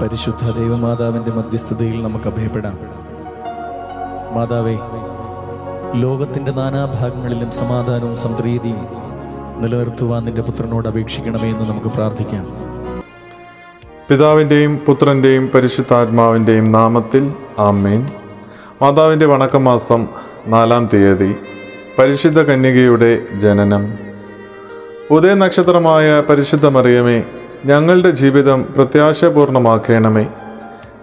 പരിശുദ്ധ ദൈവമാതാവിന്റെ മധ്യസ്ഥതയിൽ നമുക്ക് അഭയപ്പെടാം. മാതാവേ ലോകത്തിന്റെ നാനാഭാഗങ്ങളിലും സമാധാനവും സംപ്രീതിയും നിലനിർത്തുവാൻ നിന്റെ പുത്രനോട് അപേക്ഷിക്കണമേ എന്ന് നമുക്ക് പ്രാർത്ഥിക്കാം. പിതാവിന്റെയും പുത്രന്റെയും പരിശുദ്ധാത്മാവിന്റെയും നാമത്തിൽ ആമേൻ. മാതാവിന്റെ വണക്കമാസം നാലാം തീയതി പരിശുദ്ധ കന്യകയുടെ ജനനം. ഉദയനക്ഷത്രമായ പരിശുദ്ധ മറിയമേ ഞങ്ങളുടെ ജീവിതം പ്രത്യാശപൂർണമാക്കണമേ.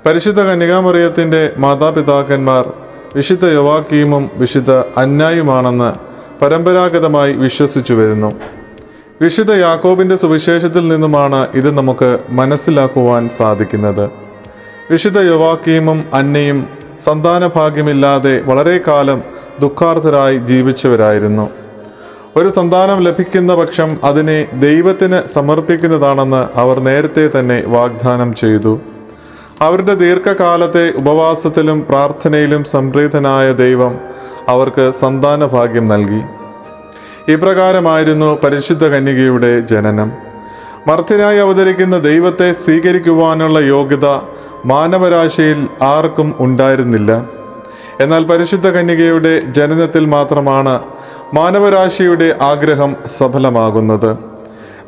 പരിശുദ്ധ കന്യകാമറിയത്തിന്റെ മാതാപിതാക്കന്മാർ വിശുദ്ധ യുവാക്കീമും വിശുദ്ധ അന്യായുമാണെന്ന് പരമ്പരാഗതമായി വിശ്വസിച്ചു വരുന്നു. വിശുദ്ധ യാക്കോബിന്റെ സുവിശേഷത്തിൽ നിന്നുമാണ് ഇത് നമുക്ക് മനസ്സിലാക്കുവാൻ സാധിക്കുന്നത്. വിശുദ്ധ യുവാക്കീമും അന്നയും സന്താന ഭാഗ്യമില്ലാതെ വളരെ കാലം ദുഃഖാർത്ഥരായി ജീവിച്ചവരായിരുന്നു. ഒരു സന്താനം ലഭിക്കുന്ന പക്ഷം അതിനെ ദൈവത്തിന് സമർപ്പിക്കുന്നതാണെന്ന് അവർ നേരത്തെ തന്നെ വാഗ്ദാനം ചെയ്തു. അവരുടെ ദീർഘകാലത്തെ ഉപവാസത്തിലും പ്രാർത്ഥനയിലും സംപ്രീതനായ ദൈവം അവർക്ക് സന്താന ഭാഗ്യം നൽകി. ഇപ്രകാരമായിരുന്നു പരിശുദ്ധ കന്യകയുടെ ജനനം. മർത്യനായി അവതരിക്കുന്ന ദൈവത്തെ സ്വീകരിക്കുവാനുള്ള യോഗ്യത മാനവരാശിയിൽ ആർക്കും ഉണ്ടായിരുന്നില്ല. എന്നാൽ പരിശുദ്ധ കന്യകയുടെ ജനനത്തിൽ മാത്രമാണ് മാനവരാശിയുടെ ആഗ്രഹം സഫലമാകുന്നത്.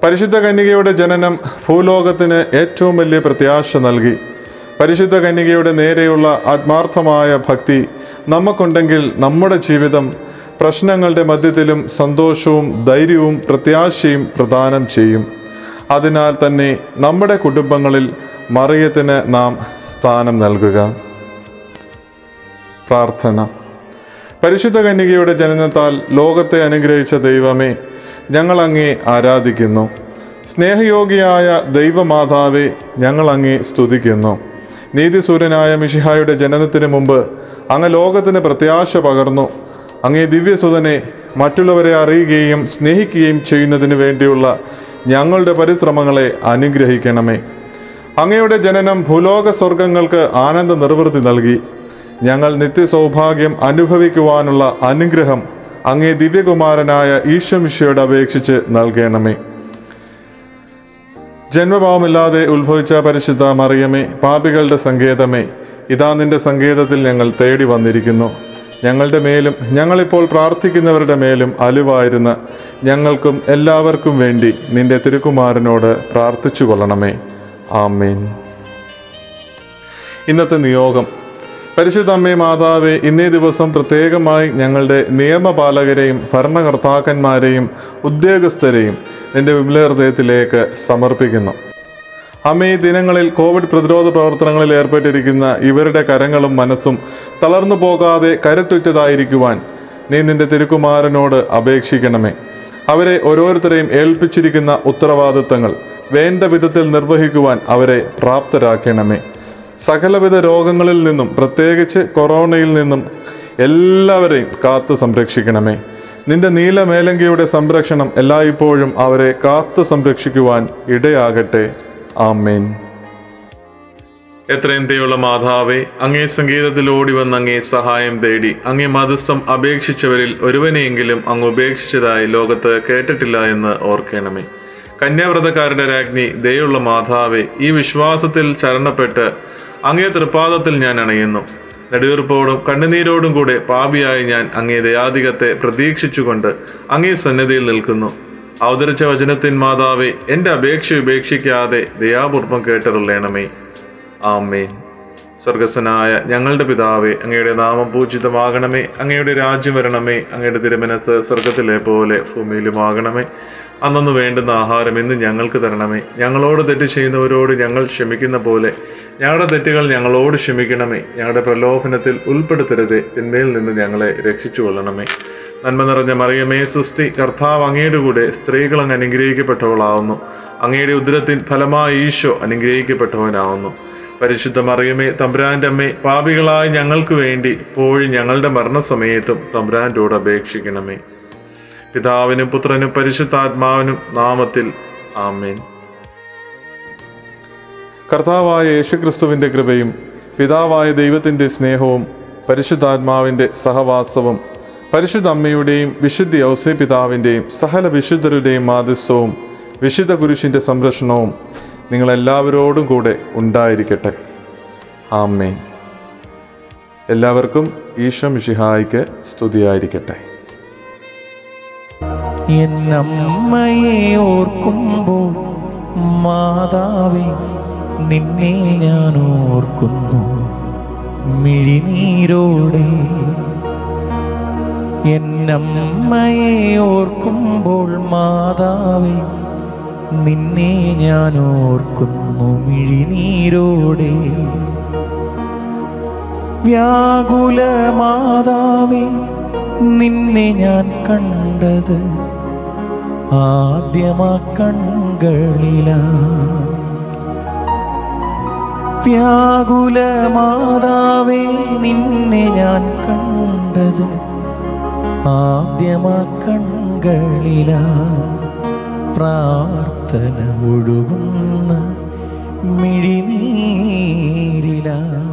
പരിശുദ്ധ കന്യകയുടെ ജനനം ഭൂലോകത്തിന് ഏറ്റവും വലിയ പ്രത്യാശ നൽകി. പരിശുദ്ധ കന്യകയുടെ നേരെയുള്ള ആത്മാർത്ഥമായ ഭക്തി നമുക്കുണ്ടെങ്കിൽ നമ്മുടെ ജീവിതം പ്രശ്നങ്ങളുടെ മധ്യത്തിലും സന്തോഷവും ധൈര്യവും പ്രത്യാശയും പ്രദാനം ചെയ്യും. അതിനാൽ തന്നെ നമ്മുടെ കുടുംബങ്ങളിൽ മറിയത്തിന് നാം സ്ഥാനം നൽകുക. പ്രാർത്ഥന. പരിശുദ്ധ കന്യകയുടെ ജനനത്താൽ ലോകത്തെ അനുഗ്രഹിച്ച ദൈവമേ ഞങ്ങൾ അങ്ങേ ആരാധിക്കുന്നു. സ്നേഹയോഗിയായ ദൈവമാതാവെ ഞങ്ങൾ അങ്ങേ സ്തുതിക്കുന്നു. നീതിസൂര്യനായ മിഷിഹായുടെ ജനനത്തിന് മുമ്പ് അങ്ങ് ലോകത്തിന് പ്രത്യാശ പകർന്നു. അങ്ങേ ദിവ്യസുതനെ മറ്റുള്ളവരെ അറിയുകയും സ്നേഹിക്കുകയും ചെയ്യുന്നതിന് വേണ്ടിയുള്ള ഞങ്ങളുടെ പരിശ്രമങ്ങളെ അനുഗ്രഹിക്കണമേ. അങ്ങയുടെ ജനനം ഭൂലോക സ്വർഗങ്ങൾക്ക് ആനന്ദ നിർവൃത്തി നൽകി. ഞങ്ങൾ നിത്യസൗഭാഗ്യം അനുഭവിക്കുവാനുള്ള അനുഗ്രഹം അങ്ങേ ദിവ്യകുമാരനായ ഈശ്വമിഷയോട് അപേക്ഷിച്ച് നൽകണമേ. ജന്മഭാവമില്ലാതെ ഉത്ഭവിച്ച പരിശുദ്ധ മറിയമേ പാപികളുടെ സങ്കേതമേ ഇതാ നിന്റെ സങ്കേതത്തിൽ ഞങ്ങൾ തേടി വന്നിരിക്കുന്നു. ഞങ്ങളുടെ മേലും ഞങ്ങളിപ്പോൾ പ്രാർത്ഥിക്കുന്നവരുടെ മേലും അലുവായിരുന്ന ഞങ്ങൾക്കും എല്ലാവർക്കും വേണ്ടി നിന്റെ തിരുക്കുമാരനോട് പ്രാർത്ഥിച്ചു കൊള്ളണമേ ആമേൻ. ഇന്നത്തെ നിയോഗം പരിശുദ്ധ അമ്മേ മാതാവേ ഇന്നേ ദിവസം പ്രത്യേകമായി ഞങ്ങളുടെ നിയമപാലകരെയും ഭരണകർത്താക്കന്മാരെയും ഉദ്യോഗസ്ഥരെയും നിന്റെ വിമല ഹൃദയത്തിലേക്ക് സമർപ്പിക്കുന്നു. അമ്മ ഈ ദിനങ്ങളിൽ കോവിഡ് പ്രതിരോധ പ്രവർത്തനങ്ങളിൽ ഏർപ്പെട്ടിരിക്കുന്ന ഇവരുടെ കരങ്ങളും മനസ്സും തളർന്നു പോകാതെ കരുത്തുറ്റതായിരിക്കുവാൻ നീ നിന്റെ തിരുക്കുമാരനോട് അപേക്ഷിക്കണമേ. അവരെ ഓരോരുത്തരെയും ഏൽപ്പിച്ചിരിക്കുന്ന ഉത്തരവാദിത്തങ്ങൾ വേണ്ട വിധത്തിൽ നിർവഹിക്കുവാൻ അവരെ പ്രാപ്തരാക്കണമേ. സകലവിധ രോഗങ്ങളിൽ നിന്നും പ്രത്യേകിച്ച് കൊറോണയിൽ നിന്നും എല്ലാവരെയും കാത്തു സംരക്ഷിക്കണമേ. നിന്റെ നീലമേലങ്കിയുടെ സംരക്ഷണം എല്ലായ്പ്പോഴും അവരെ കാത്തു സംരക്ഷിക്കുവാൻ ഇടയാകട്ടെ. ആമേൻ. എത്രയും ദയുള്ള മാതാവേ അങ്ങേ സംഗീതത്തിൽ ഓടി വന്ന് അങ്ങേ സഹായം തേടി അങ്ങേ മതസ്ഥം അപേക്ഷിച്ചവരിൽ ഒരുവനെയെങ്കിലും അങ്ങ് ഉപേക്ഷിച്ചതായി ലോകത്ത് കേട്ടിട്ടില്ല എന്ന് ഓർക്കണമേ. കന്യാവ്രതക്കാരുടെ രാജ്ഞി ദയുള്ള മാതാവേ ഈ വിശ്വാസത്തിൽ ചരണപ്പെട്ട് അങ്ങേ തൃപ്പാദത്തിൽ ഞാൻ അണയുന്നു. നെടുവീർപ്പോടും കണ്ണുനീരോടും കൂടെ പാപിയായി ഞാൻ അങ്ങേ ദയാധികത്തെ പ്രതീക്ഷിച്ചുകൊണ്ട് അങ്ങേ സന്നിധിയിൽ നിൽക്കുന്നു. അവതരിച്ച വചനത്തിൻ മാതാവെ എന്റെ അപേക്ഷ ഉപേക്ഷിക്കാതെ ദയാപൂർവം കേട്ടറിയണമേ ആമേൻ. സ്വർഗസ്വനായ ഞങ്ങളുടെ പിതാവേ അങ്ങയുടെ നാമം പൂജിതമാകണമേ. അങ്ങയുടെ രാജ്യം വരണമേ. അങ്ങയുടെ തിരുമനസ് സ്വർഗത്തിലെ പോലെ ഭൂമിയിലുമാകണമേ. അന്നു വേണ്ടുന്ന ആഹാരം ഇന്ന് ഞങ്ങൾക്ക് തരണമേ. ഞങ്ങളോട് തെറ്റ് ചെയ്യുന്നവരോട് ഞങ്ങൾ ക്ഷമിക്കുന്ന പോലെ ഞങ്ങളുടെ തെറ്റുകൾ ഞങ്ങളോട് ക്ഷമിക്കണമേ. ഞങ്ങളുടെ പ്രലോഭനത്തിൽ ഉൾപ്പെടുത്തരുതേ. തിന്മയിൽ നിന്ന് ഞങ്ങളെ രക്ഷിച്ചു കൊള്ളണമേ നന്മ നിറഞ്ഞ മറിയമേ സുസ്തി കർത്താവ് അങ്ങയുടെ കൂടെ സ്ത്രീകൾ അങ്ങ് അനുഗ്രഹിക്കപ്പെട്ടവളാവുന്നു. അങ്ങയുടെ ഉദരത്തിൻ ഫലമായ ഈശോ അനുഗ്രഹിക്കപ്പെട്ടവനാവുന്നു. പരിശുദ്ധ മറിയമേ തമ്പുരാന്റെ അമ്മേ പാപികളായ ഞങ്ങൾക്ക് വേണ്ടി പോയി ഞങ്ങളുടെ മരണസമയത്തും തമ്പുരാന്റോട് അപേക്ഷിക്കണമേ. പിതാവിനും പുത്രനും പരിശുദ്ധാത്മാവിനും നാമത്തിൽ ആമേൻ. കർത്താവായ യേശുക്രിസ്തുവിന്റെ കൃപയും പിതാവായ ദൈവത്തിന്റെ സ്നേഹവും പരിശുദ്ധാത്മാവിന്റെ സഹവാസവും പരിശുദ്ധ അമ്മയുടെയും വിശുദ്ധ ഔസേ പിതാവിന്റെയും സകല വിശുദ്ധരുടെയും മാധ്യസ്ഥവും വിശുദ്ധ കുരിശിന്റെ സംരക്ഷണവും നിങ്ങളെല്ലാവരോടും കൂടെ ഉണ്ടായിരിക്കട്ടെ. ആമേൻ. എല്ലാവർക്കും ഈശോ മിഷിഹായിക്ക് സ്തുതിയായിരിക്കട്ടെ. എന്നമ്മയെ ഓർക്കുമ്പോൾ മാതാവേ നിന്നെ ഞാൻ ഓർക്കുന്നു മിഴിനീരോടെ എന്നമ്മയെ ഓർക്കുമ്പോൾ മാതാവേ നിന്നെ ഞാൻ ഓർക്കുന്നു മിഴിനീരോടെ. വ്യാകുല മാതാവേ നിന്നെ ഞാൻ കണ്ടത് ആദ്യമാ കൺകളിലാ. വ്യാകുലമാതാവേ നിന്നെ ഞാൻ കണ്ടത് ആദ്യമാ കൺകളിലാ. പ്രാർത്ഥന ഒഴുകുന്ന മിഴിനീരിലാ.